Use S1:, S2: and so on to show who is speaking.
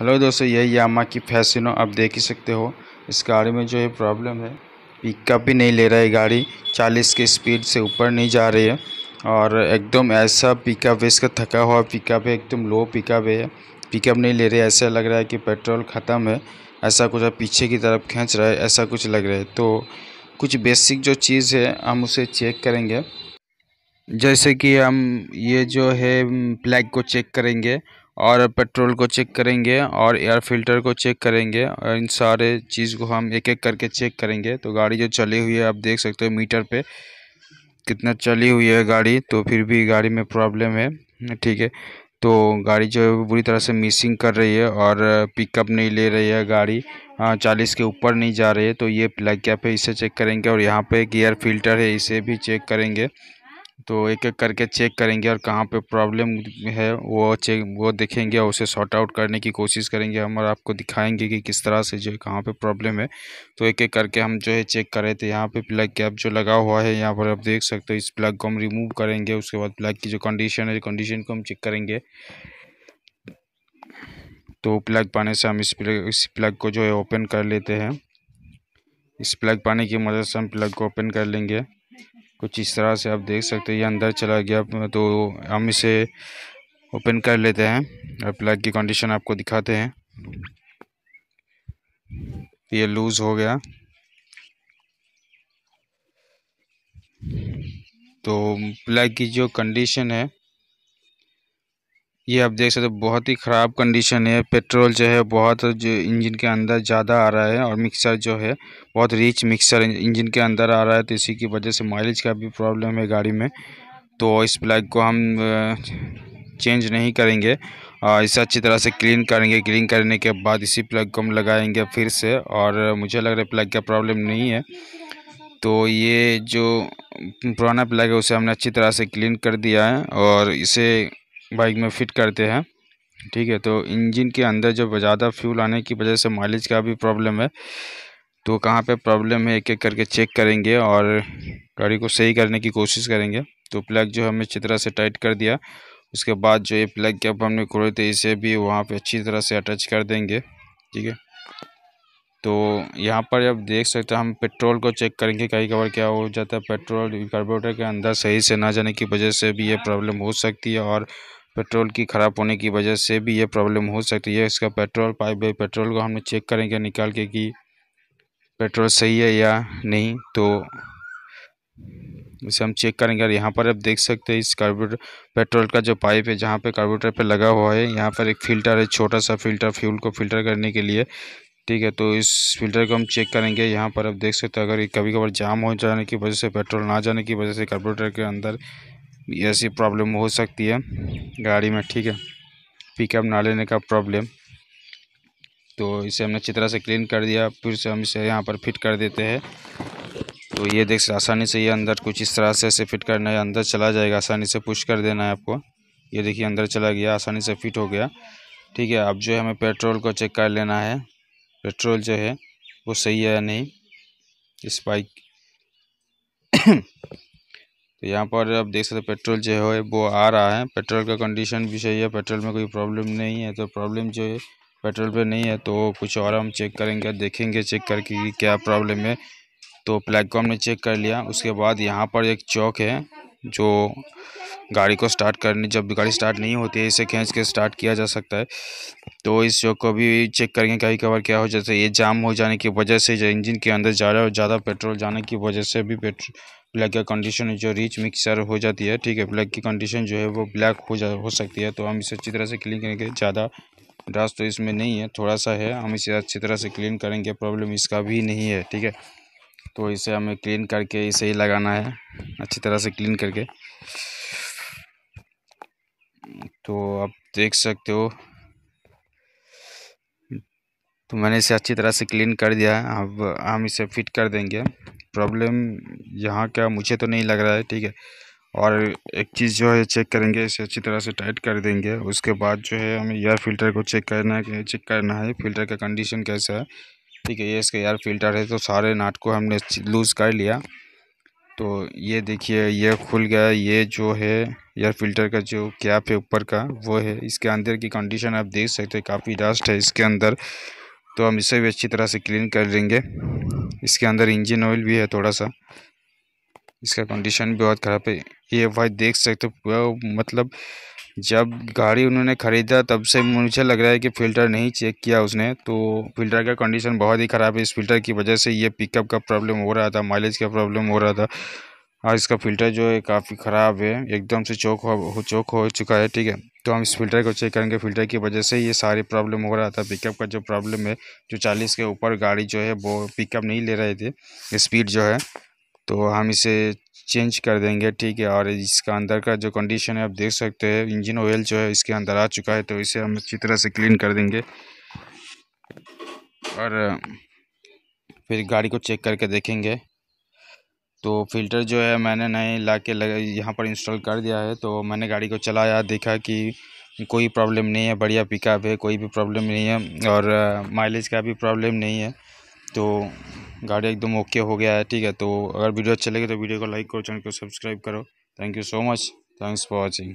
S1: Hello दोस्तों, यही यामा की फैसिनो, आप देख ही सकते हो। इस गाड़ी में जो है प्रॉब्लम है पिकअप भी नहीं ले रहा है गाड़ी। 40 के स्पीड से ऊपर नहीं जा रही है। और एकदम ऐसा पिकअप है, इसका थका हुआ पिकअप है, एकदम लो पिकअप है पिकअप नहीं ले रहे, ऐसा लग रहा है कि पेट्रोल ख़त्म है। ऐसा कुछ पीछे की तरफ़ खींच रहा है, ऐसा कुछ लग रहा है। तो कुछ बेसिक जो चीज़ है, हम उसे चेक करेंगे। जैसे कि हम ये जो है प्लग को चेक करेंगे। और पेट्रोल को चेक करेंगे और एयर फ़िल्टर को चेक करेंगे। और इन सारे चीज़ को हम एक एक करके चेक करेंगे। तो गाड़ी जो चली हुई है, आप देख सकते हो मीटर पे कितना चली हुई है गाड़ी। तो फिर भी गाड़ी में प्रॉब्लम है, ठीक है। तो गाड़ी जो है बुरी तरह से मिसिंग कर रही है और पिकअप नहीं ले रही है गाड़ी। चालीस के ऊपर नहीं जा रही है। तो ये प्लग कैप है, इसे चेक करेंगे और यहाँ पे एक एयर फ़िल्टर है, इसे भी चेक करेंगे। तो एक एक करके चेक करेंगे और कहाँ पे प्रॉब्लम है, वो चेक वो देखेंगे और उसे सॉर्ट आउट करने की कोशिश करेंगे हम और आपको दिखाएँगे कि किस तरह से जो है कहाँ पे प्रॉब्लम है। तो एक एक करके हम जो है चेक कर रहे थे, यहाँ पे प्लग कैप जो लगा हुआ है, यहाँ पर आप देख सकते हो इस प्लग को हम रिमूव करेंगे, उसके बाद प्लग की जो कंडीशन है कंडीशन को हम चेक करेंगे। तो प्लग पाने से हम इस प्लग इस प्लग को जो है ओपन कर लेते हैं। इस प्लग पाने की मदद से हम प्लग को ओपन कर लेंगे। कुछ इस तरह से आप देख सकते हैं, ये अंदर चला गया तो हम इसे ओपन कर लेते हैं। और प्लग की कंडीशन आपको दिखाते हैं। ये लूज़ हो गया। तो प्लग की जो कंडीशन है ये आप देख सकते हो, बहुत ही ख़राब कंडीशन है। पेट्रोल जो है, बहुत जो इंजन के अंदर ज़्यादा आ रहा है और मिक्सर जो है, बहुत रिच मिक्सर इंजन के अंदर आ रहा है तो इसी की वजह से माइलेज का भी प्रॉब्लम है गाड़ी में। तो इस प्लग को हम चेंज नहीं करेंगे। और इसे अच्छी तरह से क्लीन करेंगे। क्लीन करने के बाद इसी प्लग को हम लगाएँगे फिर से और मुझे लग रहा है प्लग का प्रॉब्लम नहीं है। तो ये जो पुराना प्लग है, उसे हमने अच्छी तरह से क्लीन कर दिया है और इसे बाइक में फ़िट करते हैं। ठीक है तो इंजन के अंदर जब ज़्यादा फ्यूल आने की वजह से माइलेज का भी प्रॉब्लम है तो कहाँ पे प्रॉब्लम है एक एक करके चेक करेंगे और गाड़ी को सही करने की कोशिश करेंगे। तो प्लग जो हमने अच्छी तरह से टाइट कर दिया, उसके बाद जो ये प्लग कैप हमने खोले थे, इसे भी वहाँ पे अच्छी तरह से अटैच कर देंगे। ठीक है तो यहाँ पर आप देख सकते हैं, हम पेट्रोल को चेक करेंगे कई कबार क्या हो जाता है। पेट्रोल कार्बोरेटर के अंदर सही से ना जाने की वजह से भी ये प्रॉब्लम हो सकती है और पेट्रोल की ख़राब होने की वजह से भी ये प्रॉब्लम हो सकती है। इसका पेट्रोल, पाइप है पेट्रोल को हमने चेक करेंगे निकाल के कि पेट्रोल सही है या नहीं तो इसे हम चेक करेंगे। और यहाँ पर आप देख सकते हैं इस कार्बोरेटर पेट्रोल का जो पाइप है, जहाँ पे कार्बोरेटर पे लगा हुआ है, यहाँ पर एक फ़िल्टर है, छोटा सा फ़िल्टर, फ्यूल को फ़िल्टर करने के लिए। ठीक है तो इस फ़िल्टर को हम चेक करेंगे। यहाँ पर आप देख सकते हैं, अगर कभी कभार जाम हो जाने की वजह से, पेट्रोल ना जाने की वजह से कार्बोरेटर के अंदर ऐसी प्रॉब्लम हो सकती है। गाड़ी में ठीक है। पिकअप ना लेने का प्रॉब्लम तो इसे हमने अच्छी तरह से क्लीन कर दिया। फिर से हम इसे यहाँ पर फिट कर देते हैं। तो ये देख आसानी से ये अंदर कुछ इस तरह से ऐसे फिट करना है। अंदर चला जाएगा। आसानी से पुश कर देना है आपको। ये देखिए, अंदर चला गया। आसानी से फिट हो गया। ठीक है, अब जो है हमें पेट्रोल को चेक कर लेना है। पेट्रोल जो है, वो सही है या नहीं? इस बाइक तो यहाँ पर आप देख सकते पेट्रोल जो है वो आ रहा है। पेट्रोल का कंडीशन भी सही है, पेट्रोल में कोई प्रॉब्लम नहीं है। तो प्रॉब्लम जो है पेट्रोल पे नहीं है तो कुछ और हम चेक करेंगे, देखेंगे चेक करके कि क्या प्रॉब्लम है। तो प्लेटफॉर्म ने चेक कर लिया, उसके बाद यहाँ पर एक चौक है जो गाड़ी को स्टार्ट करनी, जब गाड़ी स्टार्ट नहीं होती है, इसे खींच के स्टार्ट किया जा सकता है। तो इस चौक को भी चेक करेंगे कहीं कभार क्या हो जाता है ये जाम हो जाने की वजह से जो इंजन के अंदर ज़्यादा ज़्यादा पेट्रोल जाने की वजह से भी पेट्रोल प्लग का कंडीशन जो रिच मिक्सर हो जाती है, ठीक है प्लग की कंडीशन जो है वो ब्लैक हो जा, हो सकती है। तो हम इसे अच्छी तरह से क्लीन करेंगे, ज़्यादा डस्ट तो इसमें नहीं है थोड़ा सा है, हम इसे अच्छी तरह से क्लीन करेंगे प्रॉब्लम इसका भी नहीं है, ठीक है। तो इसे हमें क्लीन करके इसे ही लगाना है, अच्छी तरह से क्लीन करके। तो आप देख सकते हो। तो मैंने इसे अच्छी तरह से क्लीन कर दिया है। अब हम इसे फिट कर देंगे। प्रॉब्लम यहाँ का मुझे तो नहीं लग रहा है, ठीक है। और एक चीज़ जो है चेक करेंगे, इसे अच्छी तरह से टाइट कर देंगे। उसके बाद जो है, हमें एयर फ़िल्टर को चेक करना है चेक करना है फ़िल्टर का कंडीशन कैसा है। ठीक है, ये इसका एयर फ़िल्टर है तो सारे नाट को हमने लूज़ कर लिया। तो ये देखिए, ये खुल गया, ये जो है एयर फ़िल्टर का जो कैप है ऊपर का, वो है। इसके अंदर की कंडीशन आप देख सकते हैं, काफ़ी डस्ट है इसके अंदर। तो हम इसे भी अच्छी तरह से क्लीन कर लेंगे। इसके अंदर इंजन ऑयल भी है थोड़ा सा। इसका कंडीशन भी बहुत ख़राब है। ये भाई देख सकते हो मतलब जब गाड़ी उन्होंने ख़रीदा, तब से मुझे लग रहा है कि फ़िल्टर नहीं चेक किया उसने। तो फ़िल्टर का कंडीशन बहुत ही ख़राब है। इस फ़िल्टर की वजह से ये पिकअप का प्रॉब्लम हो रहा था माइलेज का प्रॉब्लम हो रहा था। और इसका फ़िल्टर जो है काफ़ी ख़राब है। एकदम से चौक हो चौक हो चुका है, ठीक है। तो हम इस फ़िल्टर को चेक करेंगे। फ़िल्टर की वजह से ये सारी प्रॉब्लम हो रहा था। पिकअप का जो प्रॉब्लम है, जो चालीस के ऊपर गाड़ी जो है, वो पिकअप नहीं ले रहे थे। स्पीड जो है तो हम इसे चेंज कर देंगे, ठीक है? और इसका अंदर का जो कंडीशन है, आप देख सकते हैं इंजन ऑयल जो है, इसके अंदर आ चुका है तो इसे हम अच्छी तरह से क्लीन कर देंगे। और, फिर गाड़ी को चेक करके देखेंगे। तो फ़िल्टर जो है, मैंने नए ला के लगा, यहाँ पर इंस्टॉल कर दिया है तो मैंने गाड़ी को चलाया, देखा कि कोई प्रॉब्लम नहीं है, बढ़िया पिकअप है, कोई भी प्रॉब्लम नहीं है, और माइलेज का भी प्रॉब्लम नहीं है तो गाड़ी एकदम ओके हो गया है, ठीक है? तो अगर वीडियो अच्छा लगे तो वीडियो को लाइक करो, चैनल को सब्सक्राइब करो। Thank you so much thanks for watching